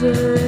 Now